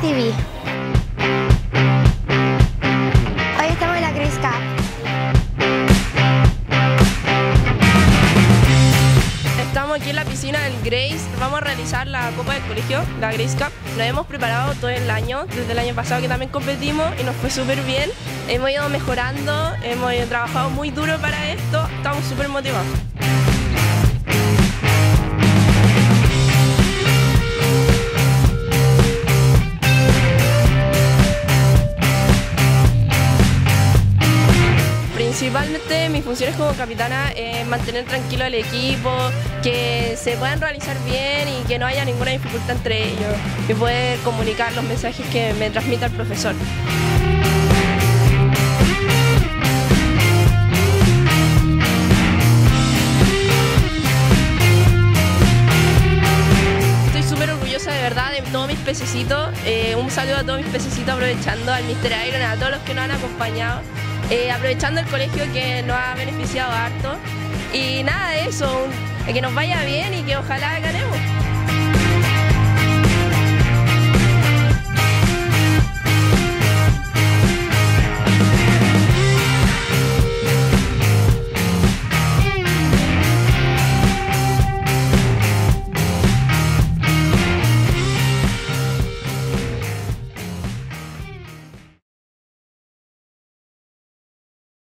TV. Hoy estamos en la Grace Cup. Estamos aquí en la piscina del Grace. Vamos a realizar la Copa del Colegio, la Grace Cup. Lo hemos preparado todo el año, desde el año pasado que también competimos y nos fue súper bien. Hemos ido mejorando, hemos trabajado muy duro para esto, estamos súper motivados. Principalmente mis funciones como capitana es mantener tranquilo al equipo, que se puedan realizar bien y que no haya ninguna dificultad entre ellos y poder comunicar los mensajes que me transmite el profesor. Estoy súper orgullosa de verdad de todos mis pececitos. Eh, un saludo a todos mis pececitos aprovechando al Mr. Iron, a todos los que nos han acompañado. Eh, aprovechando el colegio que nos ha beneficiado harto. Y nada de eso, que nos vaya bien y que ojalá ganemos.